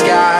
sky.